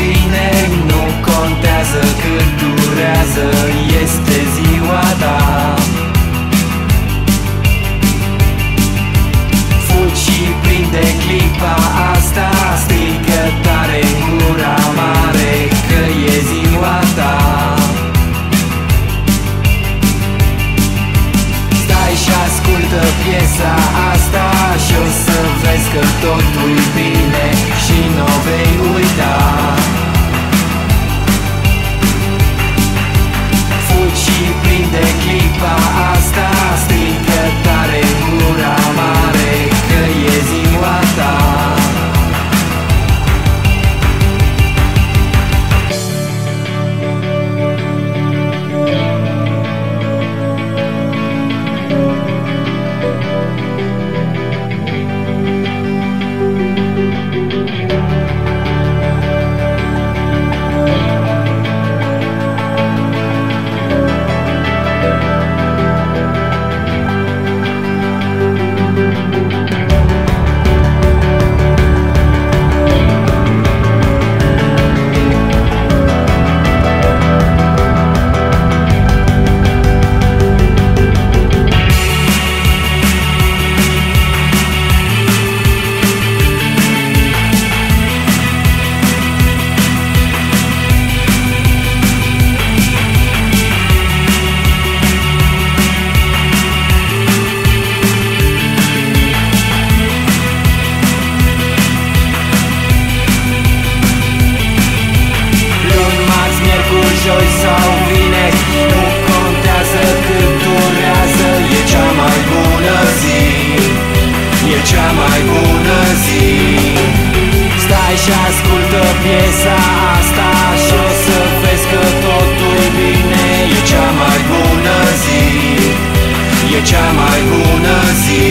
bine Nu contează cât durează Este ziua ta. Fugi și prinde clipa asta Strigă tare gura mare Că e ziua ta. Stai și ascultă piesa asta Și o să vezi că totul cea mai bună zi.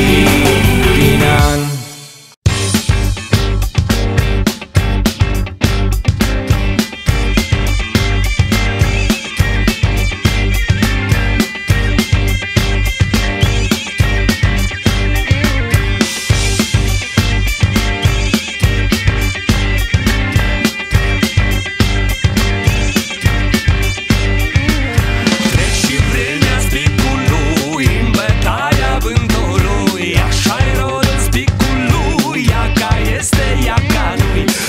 me.